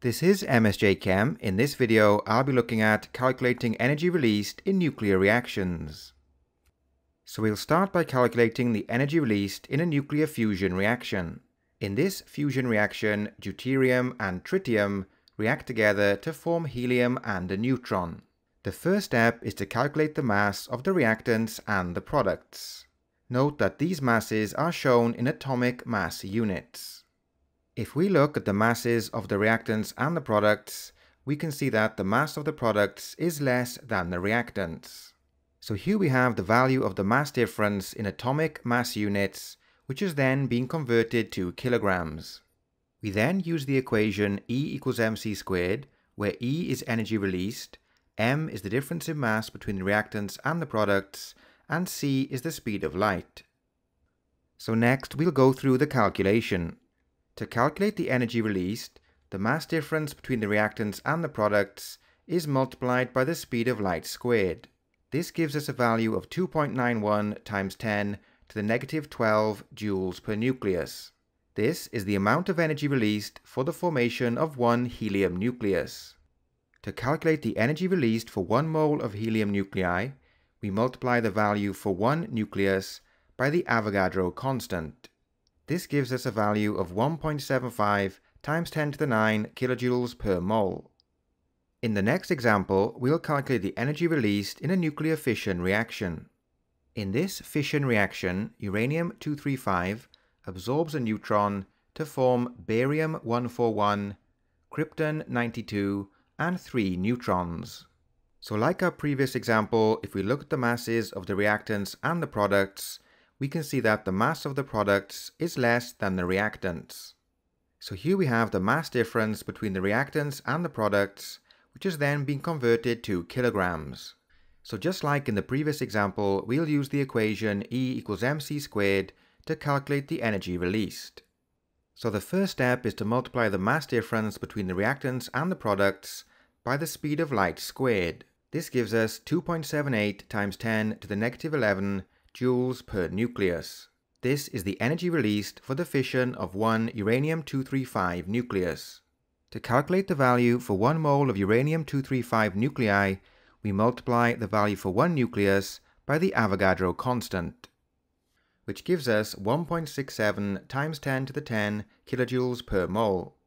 This is MSJ Chem. In this video, I'll be looking at calculating energy released in nuclear reactions. So we'll start by calculating the energy released in a nuclear fusion reaction. In this fusion reaction, deuterium and tritium react together to form helium and a neutron. The first step is to calculate the mass of the reactants and the products. Note that these masses are shown in atomic mass units. If we look at the masses of the reactants and the products, we can see that the mass of the products is less than the reactants. So here we have the value of the mass difference in atomic mass units, which is then being converted to kilograms. We then use the equation E equals mc squared, where E is energy released, m is the difference in mass between the reactants and the products, and c is the speed of light. So next we'll go through the calculation. To calculate the energy released, the mass difference between the reactants and the products is multiplied by the speed of light squared. This gives us a value of 2.91 times 10 to the negative 12 joules per nucleus. This is the amount of energy released for the formation of one helium nucleus. To calculate the energy released for one mole of helium nuclei, we multiply the value for one nucleus by the Avogadro constant. This gives us a value of 1.75 times 10 to the 9 kilojoules per mole. In the next example, we'll calculate the energy released in a nuclear fission reaction. In this fission reaction, uranium-235 absorbs a neutron to form barium-141, krypton-92, and 3 neutrons. So like our previous example, if we look at the masses of the reactants and the products, we can see that the mass of the products is less than the reactants. So here we have the mass difference between the reactants and the products, which is then being converted to kilograms. So just like in the previous example, we'll use the equation E equals mc squared to calculate the energy released. So the first step is to multiply the mass difference between the reactants and the products by the speed of light squared. This gives us 2.78 times 10 to the negative 11 joules per nucleus. This is the energy released for the fission of one uranium-235 nucleus. To calculate the value for 1 mole of uranium-235 nuclei, we multiply the value for one nucleus by the Avogadro constant, which gives us 1.67 times 10 to the 10 kilojoules per mole.